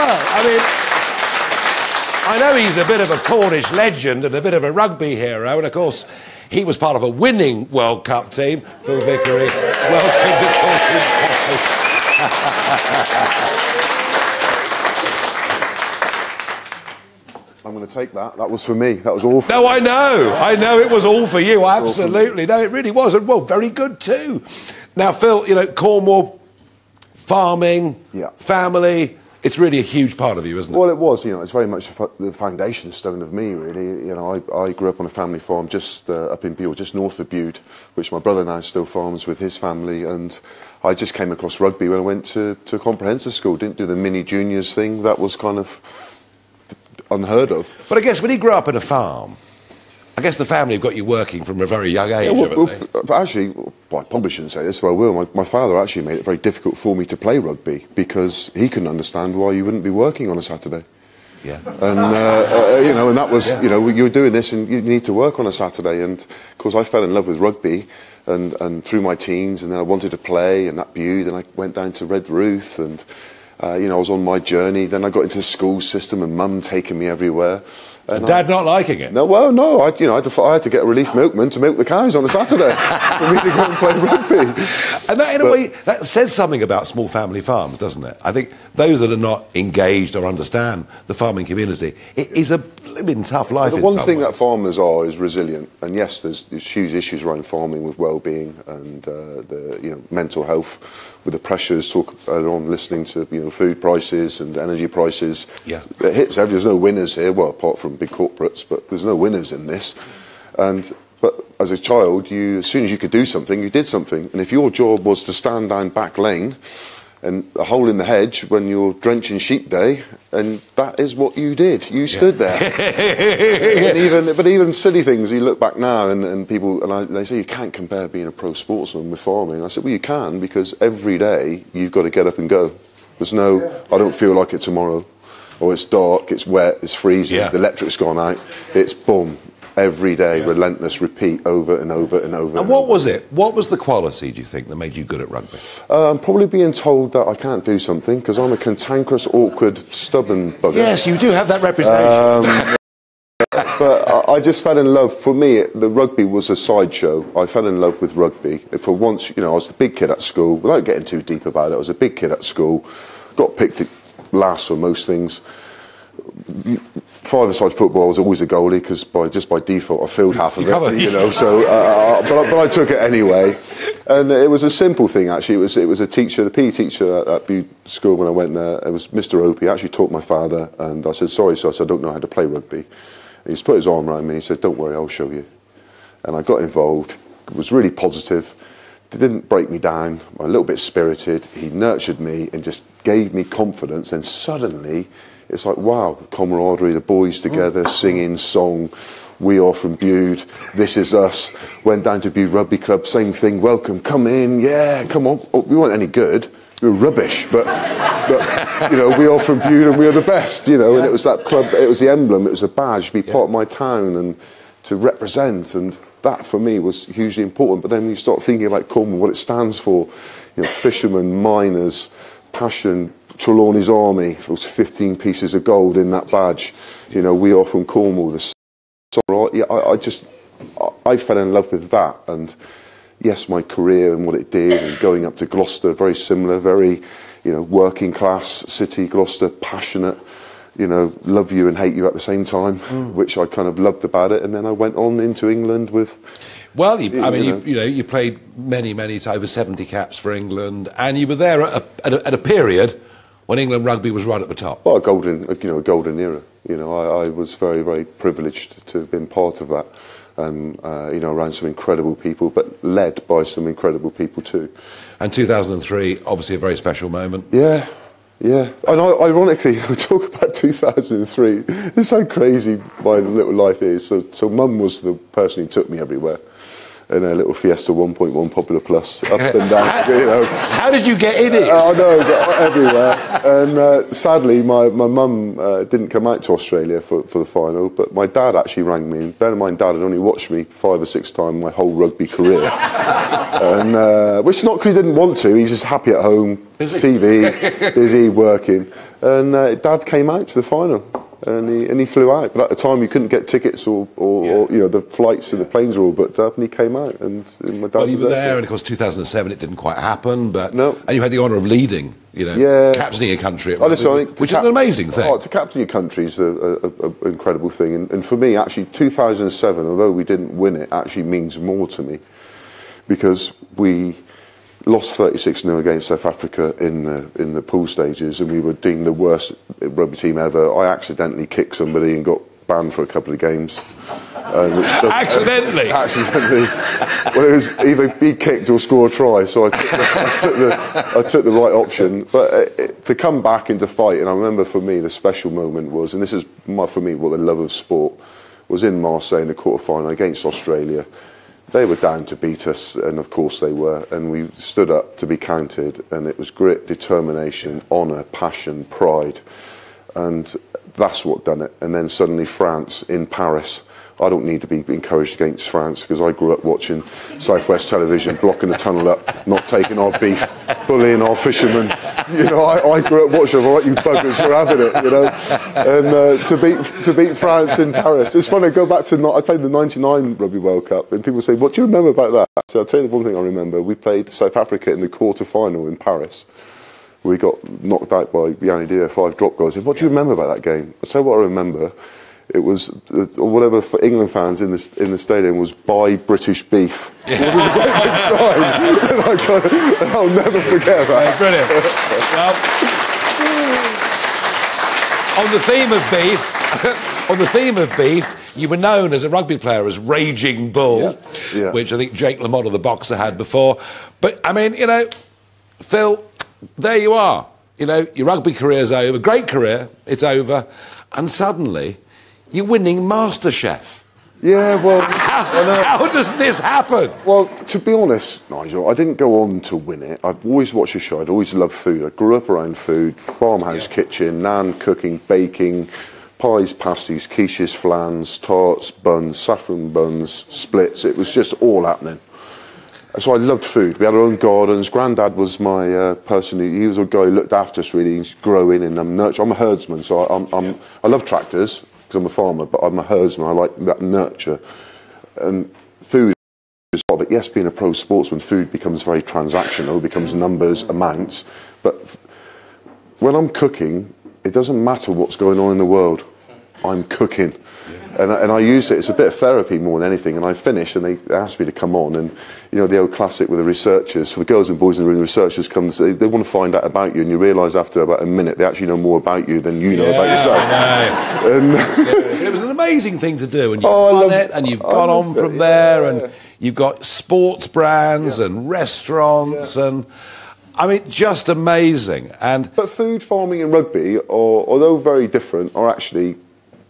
well, I mean, I know he's a bit of a Cornish legend and a bit of a rugby hero, and of course, he was part of a winning World Cup team. Phil Vickery, welcome to I'm going to take that. That was for me. That was awful. No, I know. I know it was all for you. Absolutely. No, it really was. And, well, very good too. Now, Phil, you know, Cornwall, farming, Yeah. family, it's really a huge part of you, isn't it? Well, it was. You know, it's very much the foundation stone of me, really. You know, I, I grew up on a family farm just uh, up in Bude, just north of Bude, which my brother now still farms with his family. And I just came across rugby when I went to, to comprehensive school. Didn't do the mini juniors thing. That was kind of unheard of. But I guess when you grew up in a farm, I guess the family have got you working from a very young age, Yeah, well, well, actually, well, I probably shouldn't say this, but I will. My, my father actually made it very difficult for me to play rugby because he couldn't understand why you wouldn't be working on a Saturday. Yeah. And uh, uh, you know, and that was Yeah. you know, you're doing this and you need to work on a Saturday. And of course, I fell in love with rugby, and, and through my teens, and then I wanted to play, and that Bude, and I went down to Redruth, and uh, you know, I was on my journey. Then I got into the school system, and Mum taking me everywhere. And I- Dad not liking it? no, well, no. I, you know, I had, to, I had to get a relief milkman to milk the cows on a Saturday for me to go and play rugby. And that, in a way, that says something about small family farms, doesn't it? I think those that are not engaged or understand the farming community, it is a blimmin' tough life. The one thing ways. that farmers are is resilient, and yes, there's, there's huge issues around farming with well-being and uh, the you know mental health, with the pressures. Talk on, listening to you know food prices and energy prices. Yeah. it hits. There's no winners here. Well, apart from big corporates, but there's no winners in this. And but as a child, you as soon as you could do something, you did something. And if your job was to stand down back lane. And a hole in the hedge when you're drenching sheep day, and that is what you did. You stood there. and even, but even silly things, you look back now and, and people, and I, they say you can't compare being a pro sportsman with farming. I said, well, you can because every day you've got to get up and go. There's no, I don't feel like it tomorrow. Or it's dark, it's wet, it's freezing, Yeah. the electric's gone out. It's boom. Every day, relentless, repeat over and over and over. And and what was it? What was the quality, do you think, that made you good at rugby? I'm probably being told that I can't do something because I'm a cantankerous, awkward, stubborn bugger. Yes, you do have that reputation. Um, but I, I just fell in love. For me, the rugby was a sideshow. I fell in love with rugby. For once, you know, I was the big kid at school. Without getting too deep about it, I was a big kid at school. Got picked last for most things. Five-a-side football, I was always a goalie because by just by default, I filled half of You it. You know, so uh, but, I, but I took it anyway. And it was a simple thing actually. It was it was a teacher, the PE teacher at, at Bude School when I went there. It was Mr. Opie. He actually taught my father, and I said sorry, sir. I said I don't know how to play rugby. And he put his arm around me. and He said, "Don't worry, I'll show you." And I got involved. Was really positive. Didn't break me down. I'm A little bit spirited. He nurtured me and just gave me confidence. And suddenly, it's like wow, camaraderie. The boys together oh. singing song. We are from Bude. This is us. Went down to Bude Rugby Club. Same thing. Welcome. Come in. Yeah. Come on. Oh, we weren't any good. We were rubbish. But, but you know, we are from Bude and we are the best. You know, and it was that club. It was the emblem. It was a badge. to Be part of my town and to represent. And that for me was hugely important. But then you start thinking about Cornwall, what it stands for, you know, fishermen, miners, passion, Trelawny's army, those 15 pieces of gold in that badge. You know, we are from Cornwall. The yeah, I, I just I, I fell in love with that, and yes, my career and what it did, and going up to Gloucester, very similar, very you know working class city, Gloucester, passionate. You know, love you and hate you at the same time, which I kind of loved about it. And then I went on into England with well, you, I mean, you, know. you know, you played many, many, over 70 caps for England, and you were there at a, at a, at a period when England rugby was right at the top. Well, a golden, you know, a golden era. You know, I, I was very, very privileged to have been part of that, and uh, you know, around some incredible people, but led by some incredible people too. And 2003, obviously a very special moment. Yeah, yeah. And I, ironically, we talk about 2003. It's is how crazy my little life is. So, so Mum was the person who took me everywhere. In a little Fiesta 1.1 Popular Plus, up and down, you know. How did you get in it? I know, but everywhere. And uh, sadly, my, my mum uh, didn't come out to Australia for, for the final, but my dad actually rang me. And bear in mind, dad had only watched me five or six times my whole rugby career. and uh, which is not because he didn't want to. He's just happy at home, TV, busy working. And uh, Dad came out to the final, and he and he flew out. But at the time, you couldn't get tickets, or, or, Yeah. or you know the flights and the planes were all booked up, and he came out, and, and my dad Well, you was were there. there, and of course, 2007, it didn't quite happen, but No. and you had the honour of leading, you know, Yeah. captaining a country, at Oh, listen, I rugby, think which is an amazing thing. Oh, to captain your country is an incredible thing. And, and for me, actually, 2007, although we didn't win it, actually means more to me because we lost 36 0 against South Africa in the, in the pool stages and we were deemed the worst rugby team ever. I accidentally kicked somebody and got banned for a couple of games. Uh, which Accidentally? accidentally. well, it was either be kicked or score a try, so I took the, I took the, I took the right option. But uh, it, to come back and to fight, and I remember for me the special moment was, and this is my, for me what the love of sport was in Marseille in the quarter final against Australia. They were down to beat us, and of course they were. And we stood up to be counted, and it was grit, determination, honour, passion, pride, and that's what done it. And then suddenly France in Paris. I don't need to be encouraged against France because I grew up watching Southwest Television, blocking the tunnel up, not taking our beef, bullying our fishermen. You know, I, I grew up watching. All right, you buggers, you're having it. You know, and uh, to beat to beat France in Paris. It's funny. Go back to I played the '99 Rugby World Cup, and people say, "What do you remember about that?" So I'll tell you the one thing I remember. We played South Africa in the quarter final in Paris. We got knocked out by Jannie de Beer, five drop goals. I said, What do you remember about that game? I what I remember. It was, or whatever for England fans in the, in the stadium was buy British beef. It was a great big sign. and, I kind of, and I'll never forget that. Brilliant. well, on the theme of beef, on the theme of beef, you were known as a rugby player as Raging Bull, Yeah. Yeah. which I think Jake LaMotta, the boxer, had before. But I mean, you know, Phil, there you are. You know, your rugby career's over, great career, it's over, and suddenly you're winning MasterChef. Yeah, well, How, how does this happen? Well, to be honest, Nigel, I didn't go on to win it. I've always watched the show. I'd always loved food. I grew up around food, farmhouse kitchen, nan cooking, baking, pies, pasties, quiches, flans, tarts, buns, saffron buns, splits. It was just all happening. So I loved food. We had our own gardens. Grandad was my uh, person. Who, he was a guy who looked after us really. He's growing and I'm nurture. I'm a herdsman, so I, I'm, I'm, I love tractors because I'm a farmer, but I'm a herdsman. I like that nurture. And food is part of it. Yes, being a pro sportsman, food becomes very transactional, becomes numbers, amounts. But when I'm cooking, it doesn't matter what's going on in the world. I'm cooking. And, I- and I use it, it's a bit of therapy more than anything. And I finish and they they ask me to come on. And, you know, the old classic with the researchers, for the girls and boys in the room, the researchers come, say, they want to find out about you. And you realise after about a minute, they actually know more about you than you know about yourself. And, it was an amazing thing to do, and you've Oh, done it, and you've gone on loved it, from there, yeah. and you've got sports brands and restaurants, and I mean, just amazing. And but food, farming, and rugby, are, although very different, are actually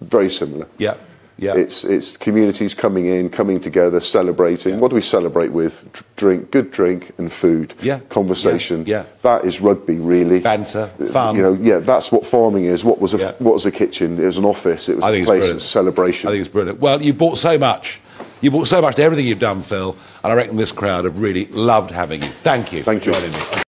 very similar. yeah, yeah, It's it's communities coming in, coming together, celebrating. What do we celebrate with? Dr- Drink, good drink, and food. Yeah, Conversation. yeah, yeah. That is rugby, really. Banter, uh, fun. You know, yeah, that's what farming is. What was a Yeah. what was a kitchen? It was an office. It was I a place of celebration. I think it's brilliant. Well, you brought so much. You brought so much to everything you've done, Phil, and I reckon this crowd have really loved having you. Thank you. Thank for you. joining me.